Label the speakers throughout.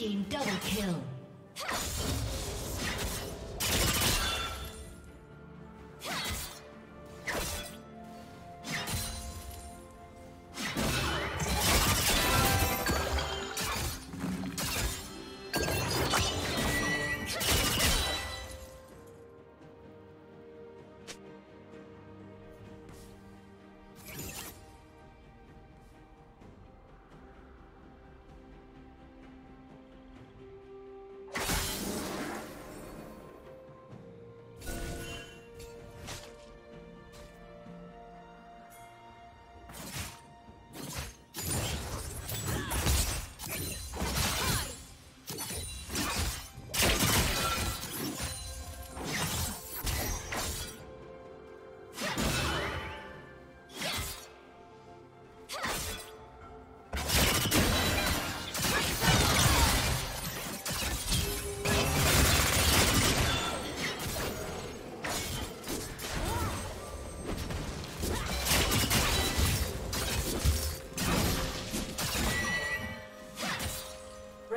Speaker 1: team double kill.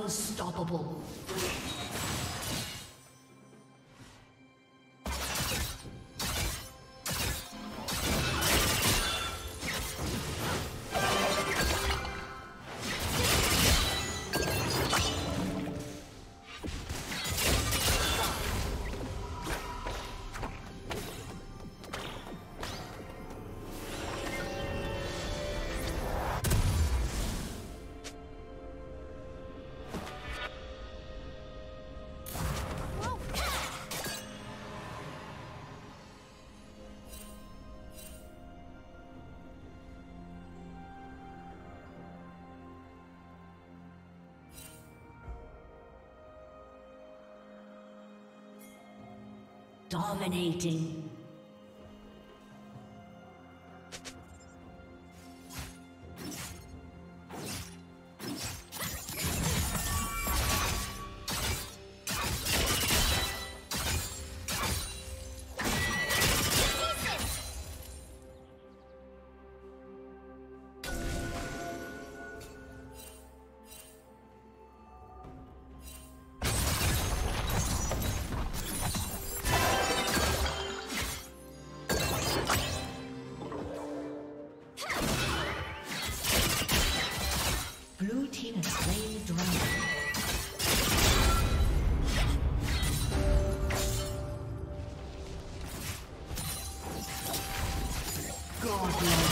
Speaker 1: Unstoppable. Dominating. Blood.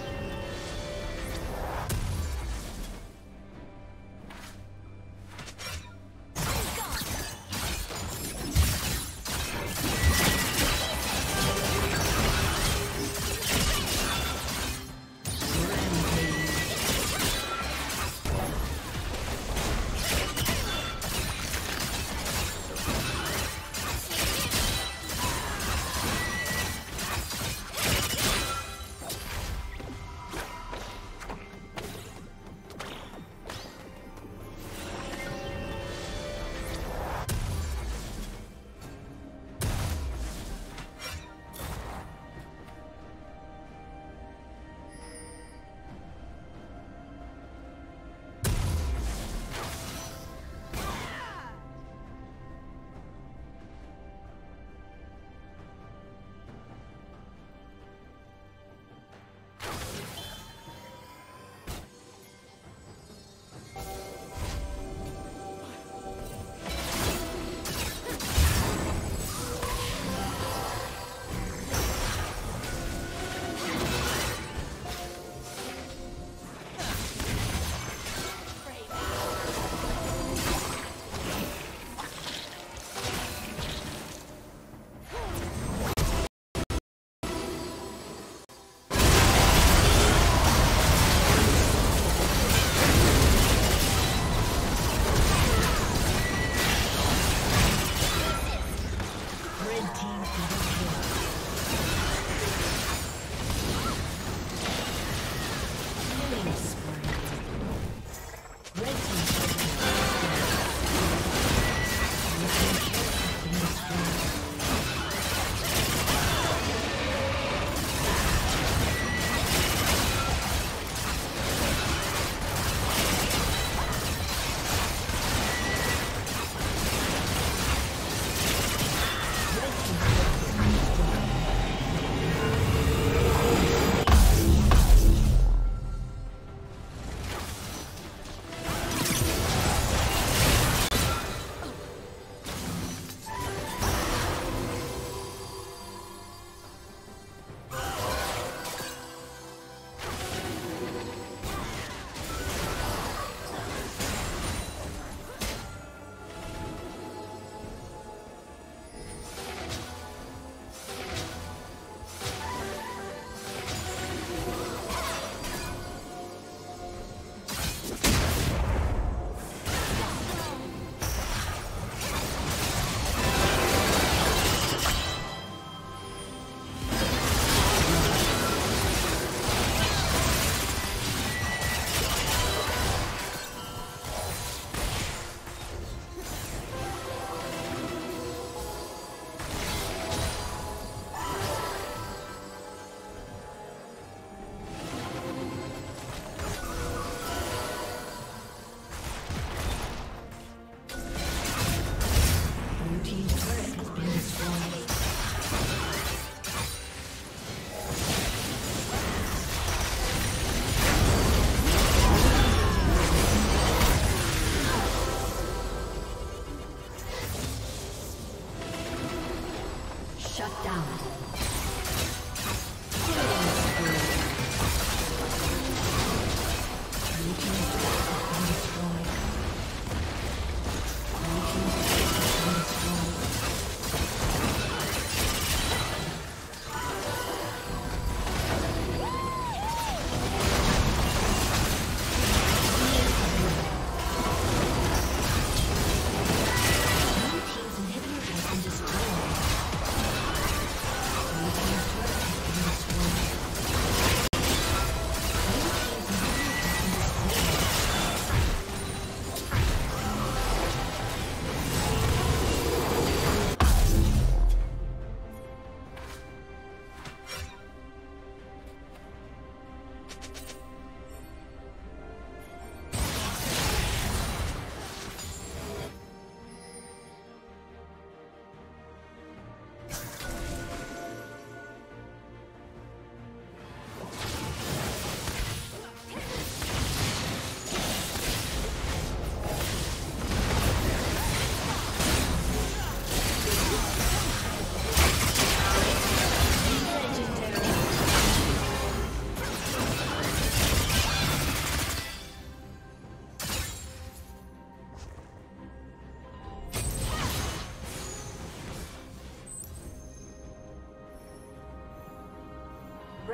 Speaker 1: Shut down.